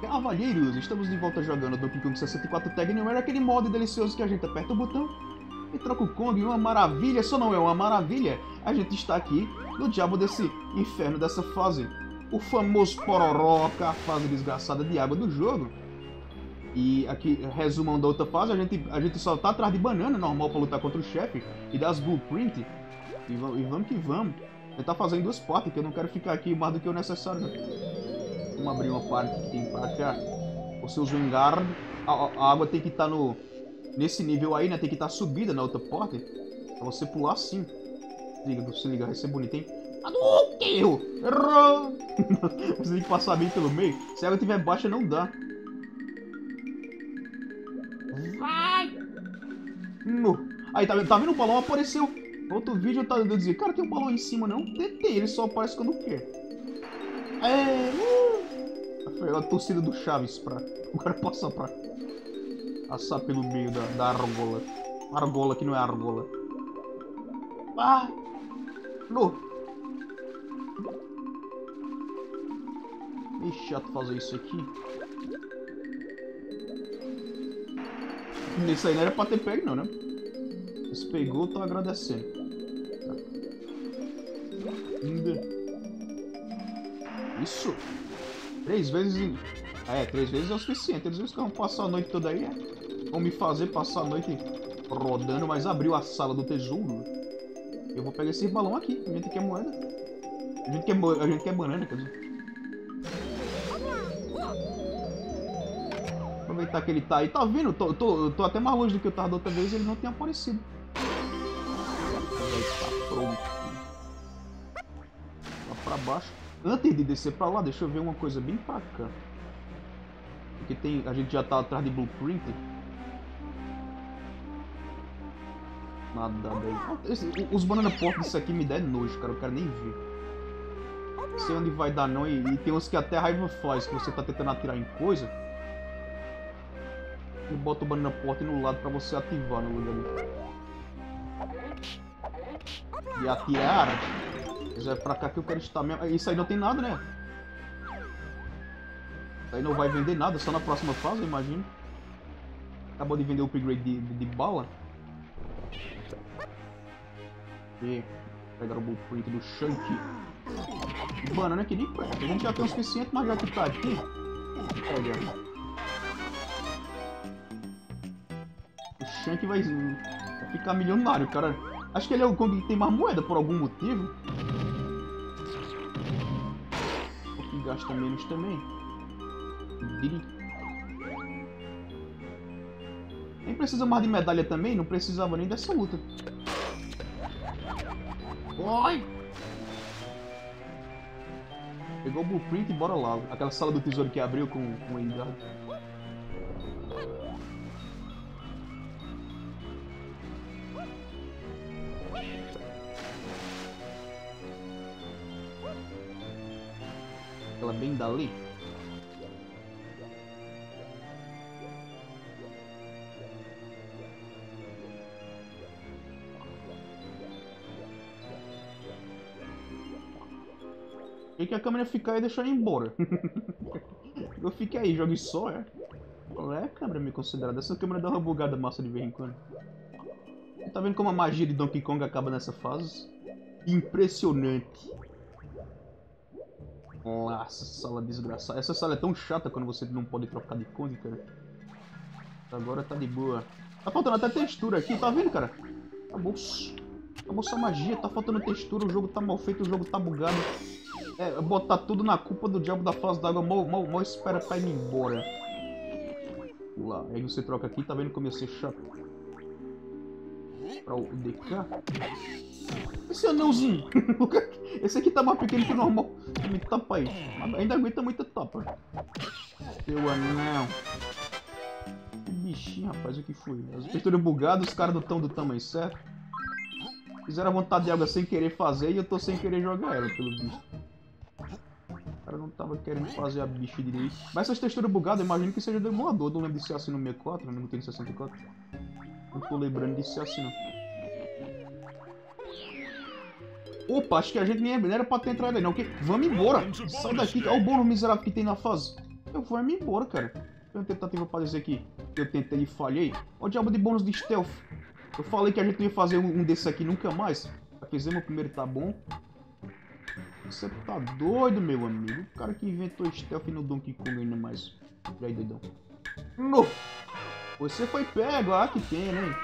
Cavalheiros, estamos de volta jogando Donkey Kong 64 Tag Anywhere, aquele mod delicioso que a gente aperta o botão e troca o Kong, uma maravilha, só não é uma maravilha, a gente está aqui no diabo desse inferno dessa fase, o famoso Pororoca, a fase desgraçada de água do jogo. E aqui, resumão da outra fase, a gente, a gente só tá atrás de banana, normal pra lutar contra o chefe, e das blueprint, e, e vamos que vamos. Tentar fazer em duas partes, que eu não quero ficar aqui mais do que o necessário. Né? Vamos abrir uma parte que tem pra cá. Os seus Vanguard. A, a, água tem que estar tá no... Nesse nível aí, né? Tem que estar tá subida na outra porta. Pra você pular assim. Liga, se liga, vai ser bonito, hein? Hadouken! Errou! você tem que passar bem pelo meio. Se a água estiver baixa, não dá. Vai! No. Aí, tá, tá vendo? O balão apareceu. Outro vídeo tá dando dizer, cara, tem um balão em cima, não? Tem, ele só aparece quando quer. É, uh! A torcida do Chaves pra o cara passar pra passar pelo meio da, da argola. Argola que não é argola. Ah! No! É chato fazer isso aqui. Isso aí não era pra ter pego não, né? Se pegou, tô agradecendo. Isso. Três vezes. É, três vezes é o suficiente. Eles vão passar a noite toda aí, é? Vão me fazer passar a noite rodando, mas abriu a sala do tesouro. Eu vou pegar esse balão aqui. A gente quer moeda. A gente quer, a gente quer banana, quer dizer. Aproveitar que ele tá aí. Tá vendo? Tô, tô, tô até mais longe do que eu tava da outra vez e ele não tinha aparecido. Tá pronto. Lá pra baixo. Antes de descer pra lá, deixa eu ver uma coisa bem pra cá. Porque tem, a gente já tá atrás de blueprint. Nada. Esse, os banana pop disso aqui me dá nojo, cara. Eu quero nem ver. Não sei onde vai dar não. E, e, tem uns que até a raiva faz, que você tá tentando atirar em coisa. E bota o banana pop no lado pra você ativar no lugar ali. E atirar. Mas é pra cá que eu quero estar mesmo. Isso aí não tem nada, né? Isso aí não vai vender nada, só na próxima fase, eu imagino. Acabou de vender o upgrade de, de, de bala. E pegar o blueprint do Shank. Banana de perto. A gente já tem o suficiente, mas já que tá aqui. O Shank vai ficar milionário, cara. Acho que ele é o Kong que tem mais moeda por algum motivo. Gasta menos também. Nem precisa mais de medalha também, não precisava nem dessa luta. Oi! Pegou o blueprint e bora lá. Aquela sala do tesouro que abriu com, o Engar. Dali. E que a câmera ficar aí e deixar ir embora. eu fiquei aí, jogue só, é? Qual é a câmera me considerada? Essa câmera dá uma bugada massa de vez em quando. Tá vendo como a magia de Donkey Kong acaba nessa fase? Impressionante. Nossa, sala desgraçada. Essa sala é tão chata quando você não pode trocar de Kong, cara. Agora tá de boa. Tá faltando até textura aqui, tá vendo, cara? Acabou. Acabou sua magia, tá faltando textura, o jogo tá mal feito, o jogo tá bugado. É, botar tudo na culpa do diabo da fase d'água, mal, mal, mal espera pra ir embora. Lá, aí você troca aqui, tá vendo como ia ser chato. Pra o DK. Esse anãozinho. Esse aqui tá mais pequeno que o normal. Me tapa aí. Ainda aguenta muita tapa. Seu anão. Que bichinho, rapaz. O que foi? As texturas bugadas, os caras não estão do tamanho certo. Fizeram a vontade de água sem querer fazer e eu tô sem querer jogar ela, pelo visto. O cara não tava querendo fazer a bicha direito. Mas essas texturas bugadas, eu imagino que seja do emulador. Não lembro de ser assim no 64, não tem no 64. Não tô lembrando ser assim não. Opa, acho que a gente nem era pra ter entrado aí, não. Que... Vamos embora. Sai daqui. Olha o bônus miserável que tem na fase. Eu vou me embora, cara. Tem uma tentativa pra dizer que eu tentei e falhei. Olha o diabo de bônus de stealth. Eu falei que a gente ia fazer um, um desses aqui nunca mais. Já fizemos o primeiro, tá bom. Você tá doido, meu amigo. O cara que inventou stealth no Donkey Kong ainda mais. E aí, doidão. No! Você foi pego. Ah, que pena, hein?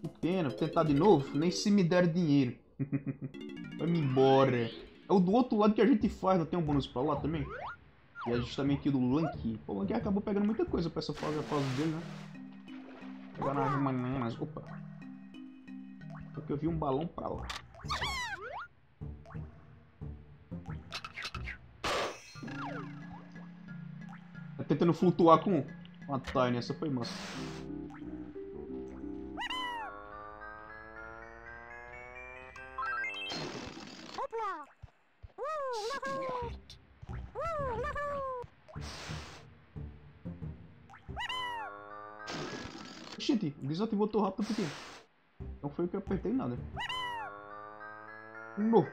Que pena. Vou tentar de novo. Nem se me der dinheiro. Vai-me embora. É o do outro lado que a gente faz. Não tem um bônus pra lá também? E é justamente o do Lanky. Pô, o Lanky acabou pegando muita coisa pra essa fase, a fase dele, né? Pegar as bananas. Opa. Porque eu vi um balão pra lá. Tá tentando flutuar com uma Tiny. Essa foi massa. Gente, desativou tão rápido porque não foi o que eu apertei nada. No.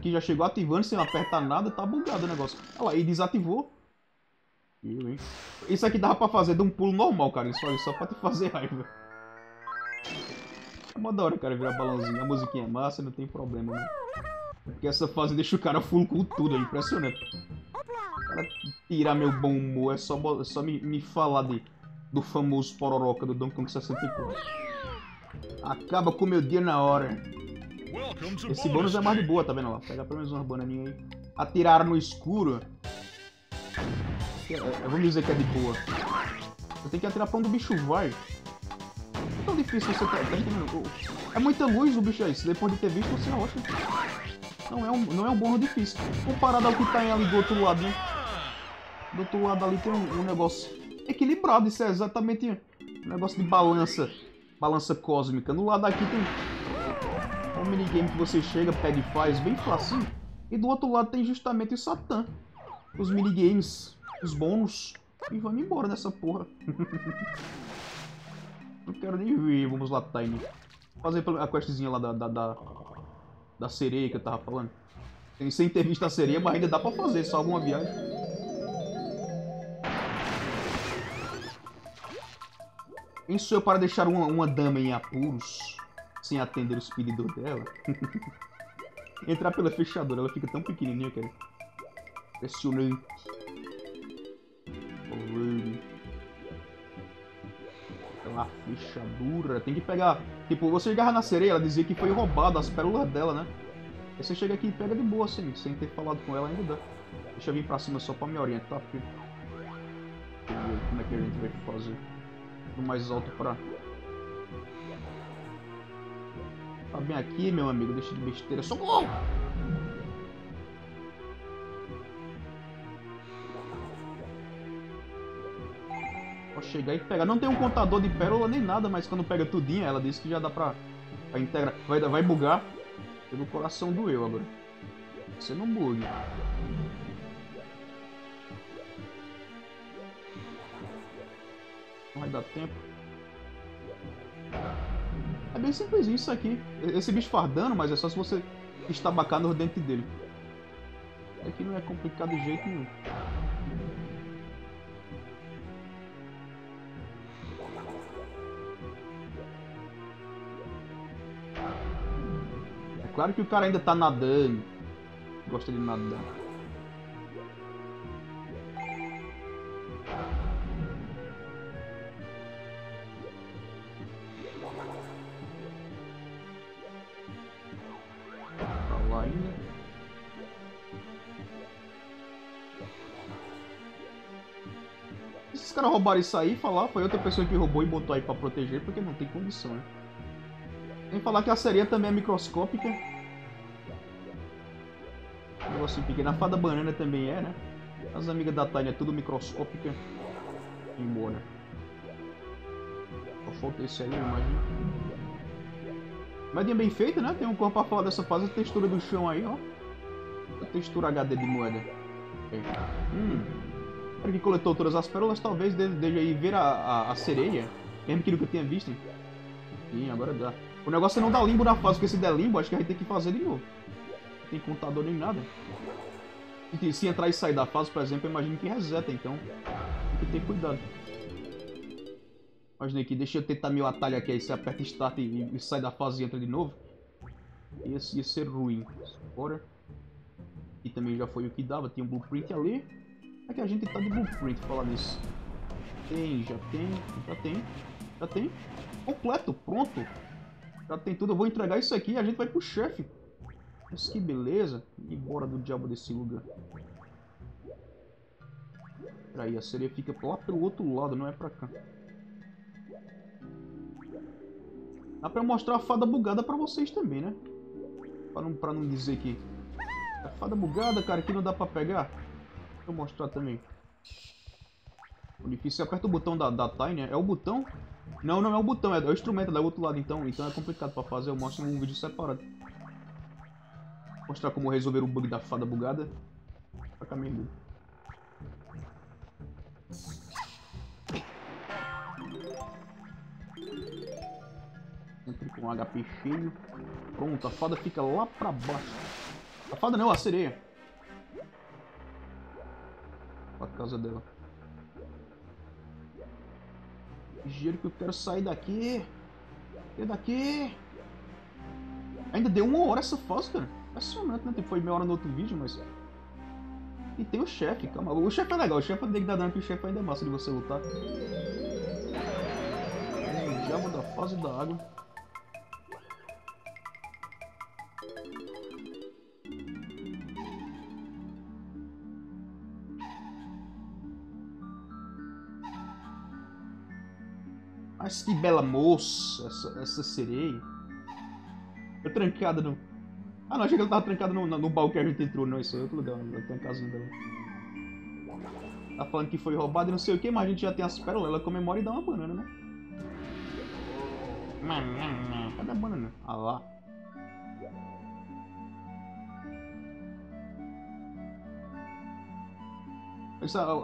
Aqui já chegou ativando sem apertar nada, tá bugado o negócio. Olha lá, e desativou. Isso aqui dava pra fazer de um pulo normal, cara. Isso aí só pra te fazer raiva. É uma da hora, cara, virar balãozinho. A musiquinha é massa, não tem problema, né? Porque essa fase deixa o cara full com tudo, é impressionante. O cara tirar meu bom humor, é só, é só me, me falar de, do famoso Pororoca do Donkey Kong 64. Acaba com o meu dia na hora. Esse bônus é mais de boa, tá vendo lá? Pega pelo menos uma bananinha aí. Atirar no escuro. É, é, vamos dizer que é de boa. Eu tenho que atirar pra onde o bicho vai. É tão difícil você tá, tá entendendo? É muita luz o bicho aí. Se depois de ter visto, você acha. Não é um, não é um bônus difícil. Comparado ao que tá ali do outro lado, né? Do outro lado ali tem um, um negócio equilibrado. Isso é exatamente um negócio de balança. Balança cósmica. No lado aqui tem um minigame que você chega, pega e faz, bem facinho. E do outro lado tem justamente o Satã. Os minigames, os bônus. E vamos embora nessa porra. Não quero nem ver. Vamos lá, Tiny. Fazer a questzinha lá da, da, da, da sereia que eu tava falando. Sem ter visto a sereia, mas ainda dá pra fazer, só alguma viagem. Quem sou eu para deixar uma, uma dama em apuros? Sem atender os pedidos dela. Entrar pela fechadura, ela fica tão pequenininha, cara. Impressionante. Pela fechadura. Tem que pegar... Tipo, você agarra na sereia, ela dizia que foi roubado as pérolas dela, né? Aí você chega aqui e pega de boa, assim, sem ter falado com ela ainda dá. Deixa eu vir pra cima só pra me orientar, porque... Como é que a gente vai fazer? Do mais alto pra... Tá bem aqui, meu amigo. Deixa de besteira. Socorro! Pode chegar e pegar. Não tem um contador de pérola nem nada, mas quando pega tudinho, ela disse que já dá pra, pra integrar. Vai, vai bugar. Pelo coração doeu agora. Você não bugue. Não vai dar tempo. É bem simples isso aqui. Esse bicho fardando, mas é só se você estabacar no dente dele. Aqui não é complicado de jeito nenhum. É claro que o cara ainda tá nadando. Gosta de nadar. Caras roubaram isso aí e falar foi outra pessoa que roubou e botou aí pra proteger, porque não tem condição, né? Tem falar que a sereia também é microscópica. Um negocinho pequeno. A fada banana também é, né? As amigas da Tânia tudo microscópica. Embora. Só falta esse aí, eu imagino. Moedinha bem feita, né? Tem um corpo pra falar dessa fase. A textura do chão aí, ó. A textura HD de moeda. Hum. Que coletou todas as pérolas, talvez desde aí ver a, a, a sereia. Mesmo que nunca tenha visto. Sim, agora dá. O negócio é não dar limbo na fase, porque se der limbo, acho que a gente tem que fazer de novo. Não tem contador nem nada. Se entrar e sair da fase, por exemplo, eu imagino que reseta, então tem que ter cuidado. Imagina aqui, deixa eu tentar meu atalho aqui, aí você aperta Start e, e sai da fase e entra de novo. Esse ia ser ruim. Bora. E também já foi o que dava, tinha um blueprint ali. É que a gente tá de blueprint, falar nisso. Tem, já tem, já tem, já tem. Completo, pronto. Já tem tudo, eu vou entregar isso aqui e a gente vai pro chefe. Mas que beleza. embora do diabo desse lugar. Peraí, a sereia fica lá pelo outro lado, não é pra cá. Dá pra mostrar a fada bugada pra vocês também, né? Pra não, pra não dizer que... É fada bugada, cara, que não dá pra pegar. Eu mostrar também. O difícil é aperta o botão da, da Tiny, é o botão? Não, não é o botão, é, é o instrumento, é do outro lado, então, então é complicado pra fazer, eu mostro um vídeo separado. Vou mostrar como resolver o bug da fada bugada. Pra caminho Entre com HP cheio. Pronto, a fada fica lá pra baixo. A fada não, a sereia. Pra casa dela. Ligeiro que eu quero sair daqui. Sair daqui. Ainda deu uma hora essa fase, cara. Impressionante, né? Foi meia hora no outro vídeo, mas... E tem o chefe, calma. O chefe é legal, o chefe tem que dar dano, que o chefe ainda é massa de você lutar. O diabo da fase da água. Mas que bela moça, essa, essa sereia. Foi trancada no... Ah, não, achei que ela tava trancada no, no, baú que a gente entrou. Não, isso é outro lugar, ela tem a casinha dela. Tá falando que foi roubada e não sei o que, mas a gente já tem as pérolas, ela comemora e dá uma banana, né? Cadê a banana? Ah lá.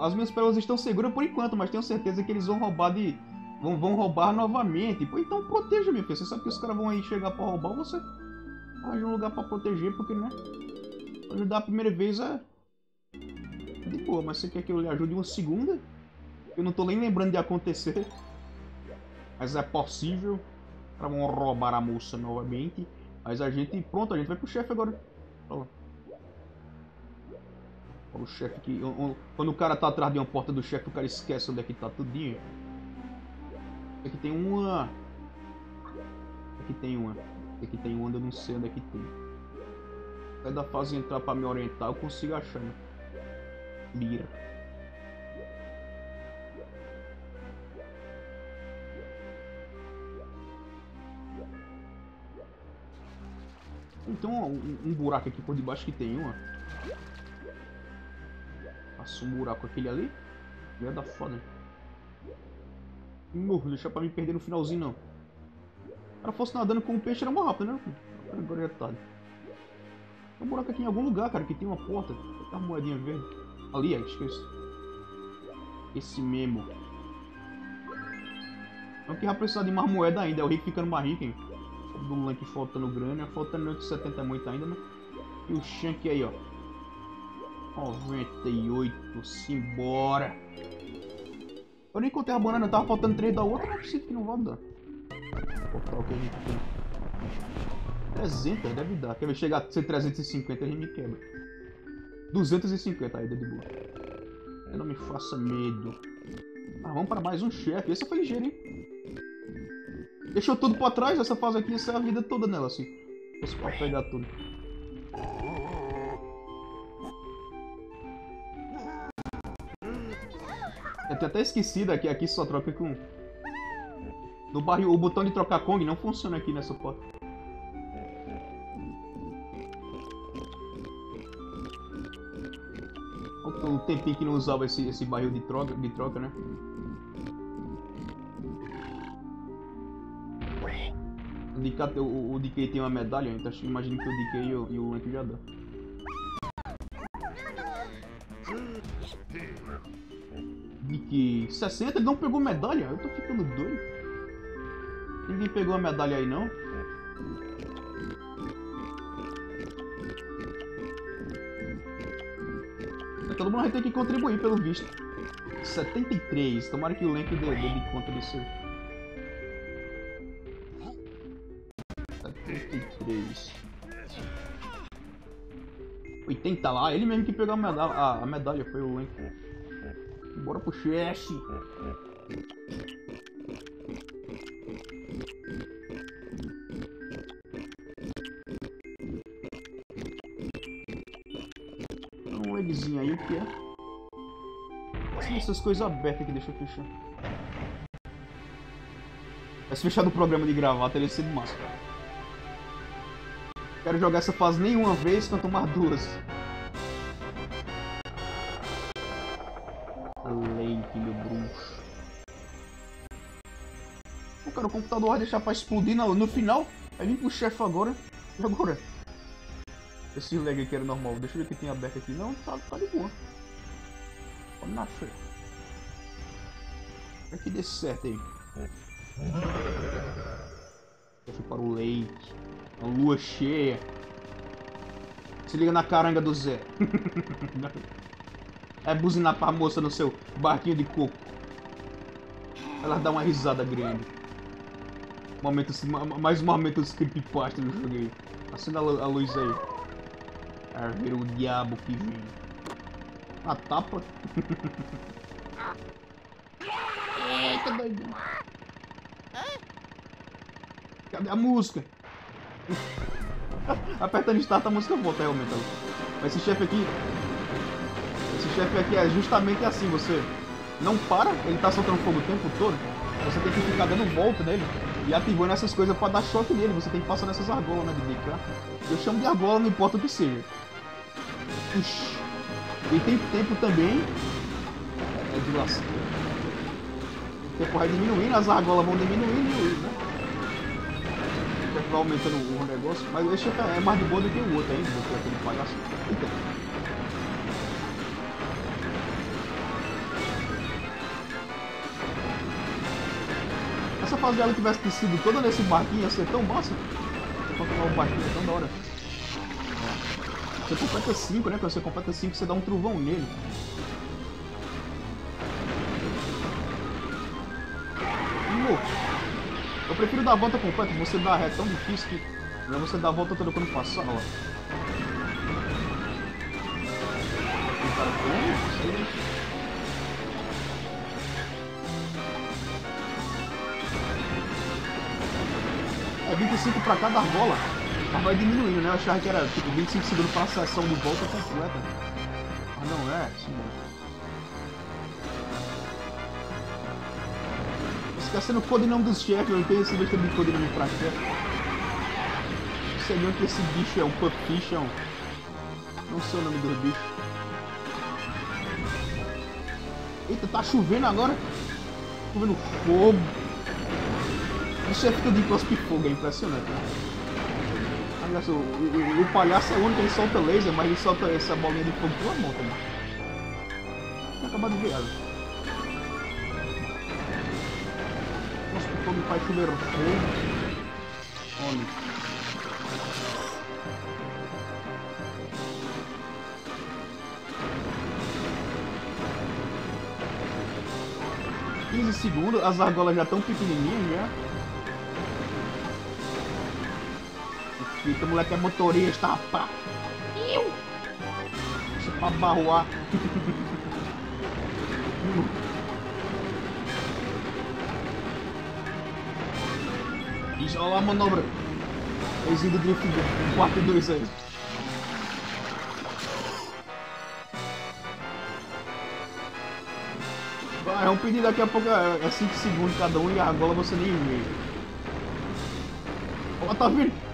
As minhas pérolas estão seguras por enquanto, mas tenho certeza que eles vão roubar de vão, vão roubar novamente. Pô, então proteja, meu filho. Você sabe que os caras vão aí chegar pra roubar, você arranja um lugar pra proteger, porque, né? Ajudar a primeira vez é... é de boa, mas você quer que eu lhe ajude uma segunda? Eu não tô nem lembrando de acontecer. Mas é possível. Os caras vão roubar a moça novamente. Mas a gente... Pronto, a gente vai pro chefe agora. Olha o chefe que... Quando o cara tá atrás de uma porta do chefe, o cara esquece onde é que tá tudinho. Aqui tem uma. Aqui tem uma. Aqui tem uma, eu não sei onde é que tem. Sai da fase entrar pra me orientar, eu consigo achar, né? Mira. Então, um, um, buraco aqui por debaixo que tem uma. Passa um buraco aquele ali. Dar foda. Morro, deixar pra me perder no finalzinho não. Se ela fosse nadando com o peixe era mais rápido, né? Agora tá. Tem um buraco aqui em algum lugar, cara, que tem uma porta. Uma moedinha verde. Ali, é, esqueci. Esse mesmo. Não que vai precisar de mais moeda ainda, é o rico ficando mais rico, hein? Do Lank faltando grana, faltando 870 muito ainda, né? E o Shank aí, ó. 98, simbora. Eu nem contei a banana, tava faltando 3 da outra, não é possível que não vai dar. O que a gente tem. 300 deve dar. Quer ver chegar a ser 350 a gente me quebra. 250 aí, de boa. Eu não me faça medo. Ah, vamos para mais um chefe. Esse foi ligeiro, hein? Deixou tudo pra trás, essa fase aqui, essa é a vida toda nela, assim. Fosse pra pegar tudo. Eu tinha até esquecido que aqui só troca com... No barril, o botão de trocar Kong não funciona aqui nessa porta. Um tempinho que não usava esse, esse barril de troca, de troca, né? O DK, o, o DK tem uma medalha, então imagino que o DK e o, e o já dá. 60, ele não pegou medalha? Eu tô ficando doido. Ninguém pegou a medalha aí, não? É, todo mundo vai ter que contribuir, pelo visto. 73. Tomara que o Link dê, dê conta disso. 73. 80 lá. Ele mesmo que pegou a medalha. Ah, a medalha foi o Link. Bora pro chefe. Um eggzinho aí, o que é? Essas coisas abertas aqui, deixa eu fechar. Se fechar do programa de gravar, teria sido massa. Quero jogar essa fase nenhuma vez, quanto mais duas. Computador vai deixar pra explodir no, no final. Aí vem pro chefe agora. E agora? Esse lag aqui era normal. Deixa eu ver o que tem aberto aqui. Não, tá, tá de boa. Pode nascer. Pra que dê certo aí. Deixa para o leite. Uma lua cheia. Se liga na caranga do Zé. é buzinar pra moça no seu barquinho de coco. Ela dá uma risada grande. Momento, mais um momento dos creepypasta do jogo aí. Acenda a luz aí. A ver o diabo que vem. A tapa. Eita, doidão. Cadê a música? Apertando start a música volta realmente. Mas esse chefe aqui. Esse chefe aqui é justamente assim, você não para, ele tá soltando fogo o tempo todo. Você tem que ficar dando volta nele e ativando essas coisas pra dar choque nele. Você tem que passar nessas argolas, né, de bico, Eu chamo de argola, não importa o que seja. Ixi. E tem tempo também. É de lascar. O tempo vai diminuindo, as argolas vão diminuindo, né? vai aumentando o negócio, mas esse é mais de boa do que o outro ainda, do que aquele palhaço. Eita. Dela tivesse sido toda nesse barquinho ia ser tão massa. Você controlar o barquinho é tão da hora. Você completa 5, né? Quando você completa 5, você dá um trovão nele. Eu prefiro dar a volta completa, você dá é tão difícil que não é você dar a volta toda quando passar, ó. É 25 pra cada argola. Mas vai diminuindo, né? Eu achava que era tipo 25 segundos pra sessão de volta completa. Ah não é, isso sendo o codinome dos chefes, eu não tenho esse bicho de codinome pra chefe. Não sei nem o que esse bicho é, um pupfish, Não sei o nome do bicho. Eita, tá chovendo agora? Chovendo fogo. O chefe tudo de cospe fogo, é impressionante, né? O, o, o, palhaço é o único que solta laser, mas ele solta essa bolinha de fogo pela também. Tinha acabado de ver fogo faz chover fogo. Olha. Segundos, as argolas já estão pequenininhas já. Eita, moleque é motorista, rapaz. Isso é pra barroar. Isso, olha lá a manobra. Do drift 4 e 2 aí. é um pedido daqui a pouco, é 5 é segundos cada um e a argola você nem vê. Ó, tá vendo?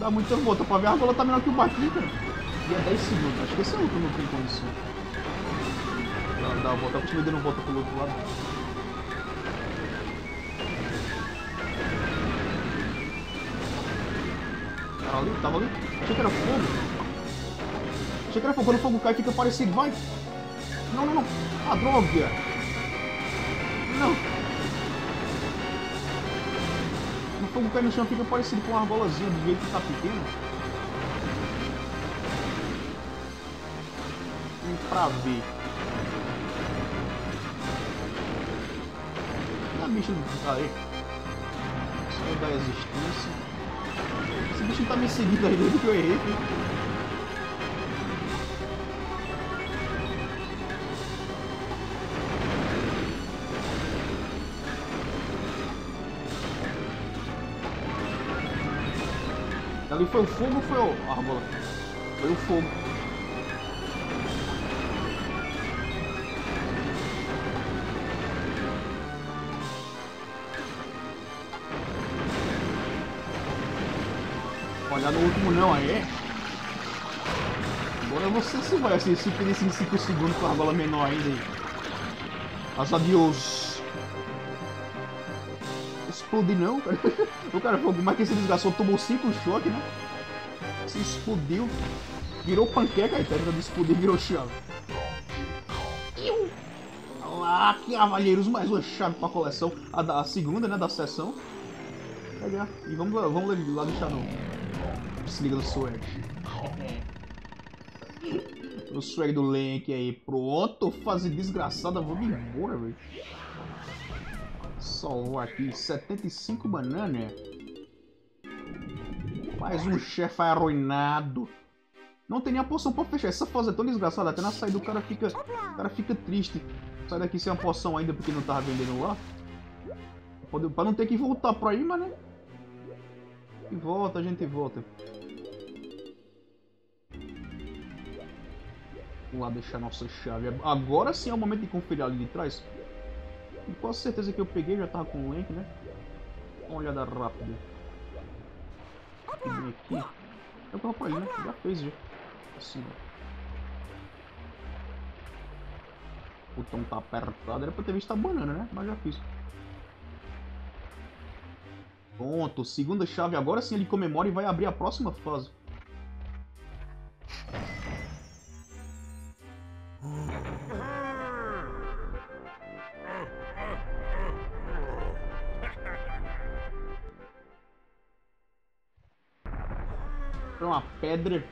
Não dá muita volta pra ver, a argola tá menor que o barquinho, cara. E é 10 segundos, acho que esse é o que não tem condição. Dá, dá a volta, continua dando volta pro outro lado. Tava ali, tava ali. Achei que era fogo. Achei que era fogo. Quando o fogo cai, fica parecido. Vai! Não, não, não. Ah, droga! Não. O cai no chão, fica parecido com uma argolazinha do jeito que tá pequeno. Nem pra ver. Não, bicho. Aí. Só da existência. Esse bicho tá me seguindo aí desde que eu errei. Ali foi o fogo ou foi a árvore? Foi o fogo. Olha no último não aí. Agora você se vai assim, se pedir 5 segundos com a bola menor ainda aí. As. Explodir não, cara. O cara falou, mas que esse desgastou, tomou 5 choques, né? Se explodiu. Virou panqueca, aí tenta de explodir virou chave. Olá, que cavalheiros, mais uma chave pra coleção. A, da, a segunda, né, da sessão. Pegar. E vamos, vamos lá deixar no se liga no swag. o swag do Link aí. Pronto, fase desgraçada. Vou embora, velho. Só aqui. 75 banana. Mais um chefe arruinado. Não tem nem a poção pra fechar. Essa fase é tão desgraçada. Até na saída o cara fica, o cara fica triste. Sai daqui sem a poção ainda porque não tava vendendo lá. Pra não ter que voltar pra aí, mas né? E volta, a gente volta. Vamos lá deixar nossa chave. Agora sim é o momento de conferir ali de trás. Com certeza que eu peguei, já tava com o link, né? Uma olhada rápida. Vem aqui. Eu tava ali, né? Já fez, já. Assim, ó. O botão tá apertado. Era pra ter visto a banana, né? Mas já fiz. Pronto, segunda chave. Agora sim ele comemora e vai abrir a próxima fase. É uma pedra.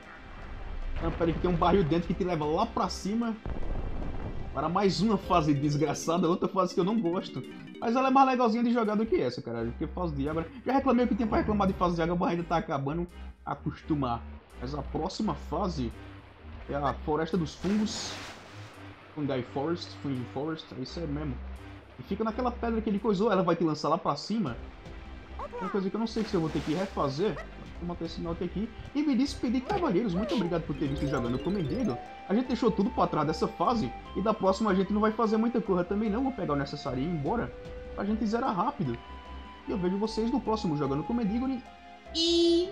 Uma pedra que tem um barril dentro que te leva lá pra cima. Para mais uma fase desgraçada, outra fase que eu não gosto. Mas ela é mais legalzinha de jogar do que essa, cara. Porque fase de água. Já reclamei o que tem pra reclamar de fase de água, mas ainda tá acabando acostumar. Mas a próxima fase é a Floresta dos Fungos. Fungi Forest, Fungi Forest, é isso aí mesmo. E fica naquela pedra que ele coisou, ela vai te lançar lá pra cima. Uma coisa que eu não sei se eu vou ter que refazer. Manter esse note aqui. E me despedir, cavaleiros. Muito obrigado por ter visto jogando Comendeiro. A gente deixou tudo pra trás dessa fase. E da próxima a gente não vai fazer muita coisa também não. Vou pegar o necessário e ir embora. Pra gente zerar rápido. E eu vejo vocês no próximo Jogando Comendigone. E...